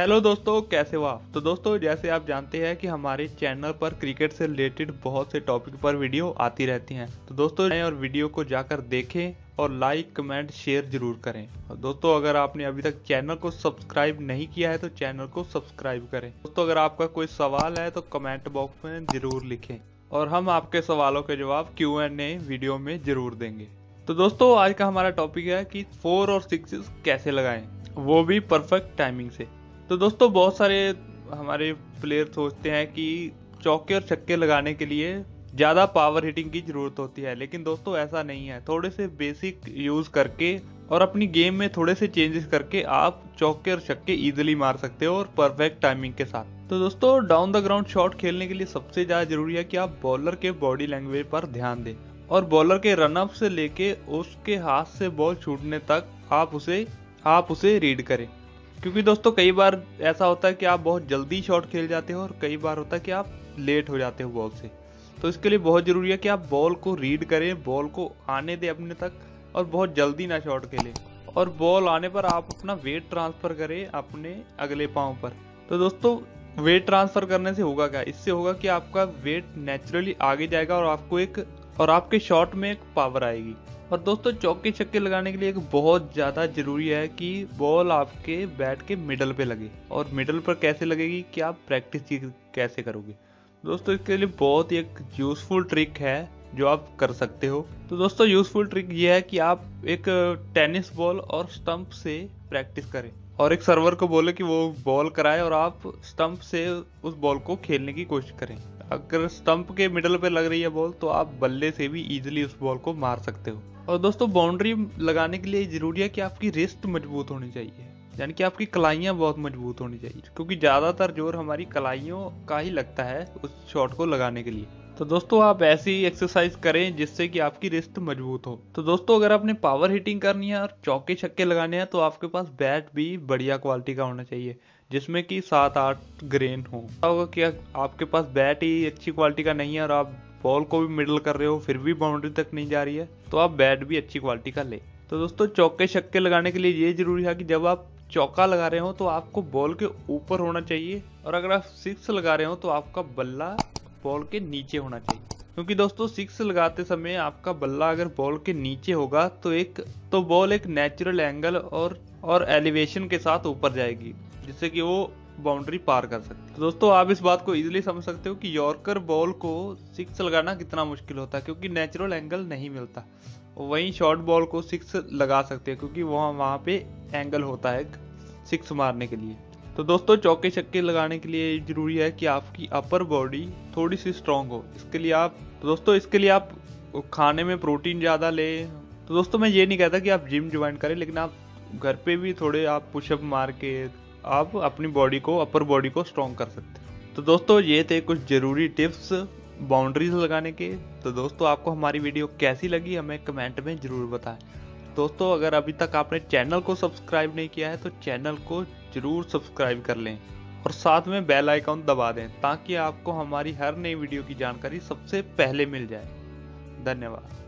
Hello दोस्तों, कैसे हो आप? तो दोस्तों, जैसे आप जानते हैं कि हमारे चैनल पर क्रिकेट से रिलेटेड बहुत से टॉपिक पर वीडियो आती रहती हैं। तो दोस्तों और वीडियो को जाकर देखें और लाइक कमेंट शेयर ज़रूर करें। और दोस्तों, अगर आपने अभी तक चैनल को सब्सक्राइब नहीं किया है तो चैनल को सब्सक्राइब करें। दोस्तों, अगर आपका कोई सवाल है तो कमेंट बॉक्स में ज़रूर लिखें। और हम आपके सवालों के जवाब क्यू एन ए वीडियो में ज़रूर देंगे। तो दोस्तों, आज का हमारा टॉपिक है कि फोर और सिक्स कैसे लगाएँ? वो भी परफेक्ट टाइमिंग से। तो दोस्तों, बहुत सारे हमारे प्लेयर सोचते हैं कि चौके और छक्के लगाने के लिए ज़्यादा पावर हिटिंग की ज़रूरत होती है। लेकिन दोस्तों, ऐसा नहीं है। थोड़े से बेसिक यूज़ करके और अपनी गेम में थोड़े से चेंजेस करके आप चौके और छक्के इजीली मार सकते हो और परफेक्ट टाइमिंग के साथ। तो दोस्तों डाउन द ग्राउंड शॉट खेलने के लिए सबसे ज़्यादा ज़रूरी है कि आप बॉलर के बॉडी लैंग्वेज पर ध्यान दें और बॉलर के रनअप से लेके उसके हाथ से बॉल छूटने तक आप उसे आप उसे रीड करें। क्योंकि दोस्तों, कई बार ऐसा होता है कि आप बहुत जल्दी शॉट खेल जाते हो और कई बार होता है कि आप लेट हो जाते हो बॉल से। तो इसके लिए बहुत ज़रूरी है कि आप बॉल को रीड करें बॉल को आने दें अपने तक और बहुत जल्दी ना शॉट खेलें। और बॉल आने पर आप अपना वेट ट्रांसफ़र करें अपने अगले पाँव पर। तो दोस्तों वेट ट्रांसफ़र करने से होगा क्या? इससे होगा कि आपका वेट नेचुरली आगे जाएगा और आपको एक और आपके शॉट में एक पावर आएगी। और दोस्तों, चौके छक्के लगाने के लिए एक बहुत ज़्यादा ज़रूरी है कि बॉल आपके बैट के मिडल पे लगे। और मिडल पर कैसे लगेगी? कि आप प्रैक्टिस कैसे करोगे? दोस्तों, इसके लिए बहुत ही एक यूज़फुल ट्रिक है जो आप कर सकते हो। तो दोस्तों यूज़फुल ट्रिक ये है कि आप एक टेनिस बॉल और स्टंप से प्रैक्टिस करें। और एक सर्वर को बोले कि वो बॉल कराए और आप स्टंप से उस बॉल को खेलने की कोशिश करें। अगर स्टंप के मिडल पे लग रही है बॉल तो आप बल्ले से भी इजीली उस बॉल को मार सकते हो। और दोस्तों बाउंड्री लगाने के लिए ज़रूरी है कि आपकी रिस्ट मज़बूत होनी चाहिए। यानी कि आपकी कलाइयाँ बहुत मज़बूत होनी चाहिए, क्योंकि ज़्यादातर ज़ोर हमारी कलाइयों का ही लगता है उस शॉट को लगाने के लिए। तो दोस्तों आप ऐसी एक्सरसाइज करें जिससे कि आपकी रिस्ट मज़बूत हो। तो दोस्तों अगर आपने पावर हिटिंग करनी है और चौके छक्के लगाने हैं तो आपके पास बैट भी बढ़िया क्वालिटी का होना चाहिए, जिसमें कि सात आठ ग्रेन हो। होगा कि आपके पास बैट ही अच्छी क्वालिटी का नहीं है और आप बॉल को भी मिडल कर रहे हो, फिर भी बाउंड्री तक नहीं जा रही है तो आप बैट भी अच्छी क्वालिटी का ले। तो दोस्तों चौके छक्के लगाने के लिए ये ज़रूरी है कि जब आप चौका लगा रहे हो तो आपको बॉल के ऊपर होना चाहिए और अगर आप सिक्स लगा रहे हो तो आपका बल्ला बॉल के नीचे होना चाहिए। क्योंकि दोस्तों सिक्स लगाते समय आपका बल्ला अगर बॉल के नीचे होगा तो एक तो बॉल एक नेचुरल एंगल और और एलिवेशन के साथ ऊपर जाएगी, जिससे कि वो बाउंड्री पार कर सकते तो दोस्तों, आप इस बात को इजीली समझ सकते हो कि यॉर्कर बॉल को सिक्स लगाना कितना मुश्किल होता है, क्योंकि नेचुरल एंगल नहीं मिलता। वहीं शॉर्ट बॉल को सिक्स लगा सकते हैं, क्योंकि वहाँ वहाँ पे एंगल होता है सिक्स मारने के लिए। तो दोस्तों, चौके छक्के लगाने के लिए ज़रूरी है कि आपकी अपर बॉडी थोड़ी सी स्ट्रांग हो। इसके लिए आप तो दोस्तों, इसके लिए आप खाने में प्रोटीन ज़्यादा ले। तो दोस्तों, मैं ये नहीं कहता कि आप जिम ज्वाइन करें, लेकिन आप घर पे भी थोड़े आप पुशअप मार के आप अपनी बॉडी को अपर बॉडी को स्ट्रॉन्ग कर सकते हैं। तो दोस्तों, ये थे कुछ ज़रूरी टिप्स बाउंड्रीज लगाने के। तो दोस्तों, आपको हमारी वीडियो कैसी लगी, हमें कमेंट में ज़रूर बताएँ। दोस्तों, अगर अभी तक आपने चैनल को सब्सक्राइब नहीं किया है तो चैनल को ज़रूर सब्सक्राइब कर लें और साथ में बेल आइकॉन दबा दें, ताकि आपको हमारी हर नई वीडियो की जानकारी सबसे पहले मिल जाए। धन्यवाद।